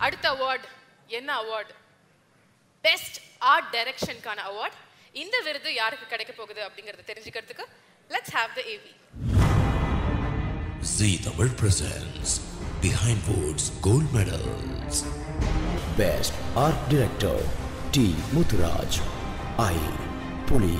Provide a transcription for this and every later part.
அடுத்த அவார்ட் என்ன award best art டைரக்ஷனுக்கான அவார்ட் இந்த விருது யாருக்கு கிடைக்க போகுது அப்படிங்கறத தெரிஞ்சுக்கிறதுக்கு let's have the AV G Tamil presence Behindwoods gold medals best art Director T Muthuraj ஐ புலி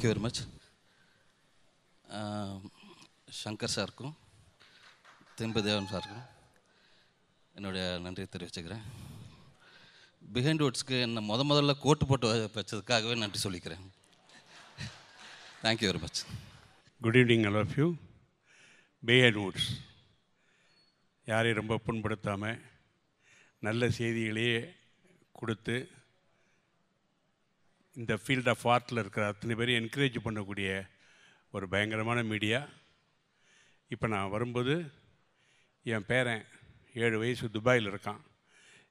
தேங்க்யூ வெரி மச் சங்கர் சாருக்கும் திம்பதேவன் சாருக்கும் என்னுடைய நன்றியை தெரிவிச்சுக்கிறேன். பிஹைண்ட் வுட்ஸ்க்கு என்னை முத முதல்ல கோட்டு போட்டு வச்சதுக்காகவே நன்றி சொல்லிக்கிறேன். Thank you very much good evening all of you Behindwoods யாரையும் ரொம்ப புண்படுத்தாமல் நல்ல செய்திகளையே கொடுத்து இந்த ஃபீல்ட் ஆஃப் ஆர்ட்டில் இருக்கிற அத்தனை பேரையும் என்கரேஜ் பண்ணக்கூடிய ஒரு பயங்கரமான மீடியா இப்போ நான் வரும்போது என் பேரன் ஏழு வயசு துபாயில் இருக்கான்.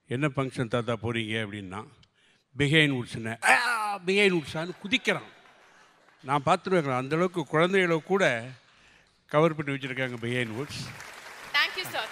என்ன ஃபங்க்ஷன் தாத்தா போகிறீங்க அப்படின்னா பிகைன் வுட்ஸ்னு பிகைன் உட்ஸான்னு குதிக்கிறான். நான் பார்த்துருவேன் அந்தளவுக்கு குழந்தைகளை கூட கவர் பண்ணி வச்சுருக்காங்க பிகைன் உட்ஸ் தேங்க்யூ சார்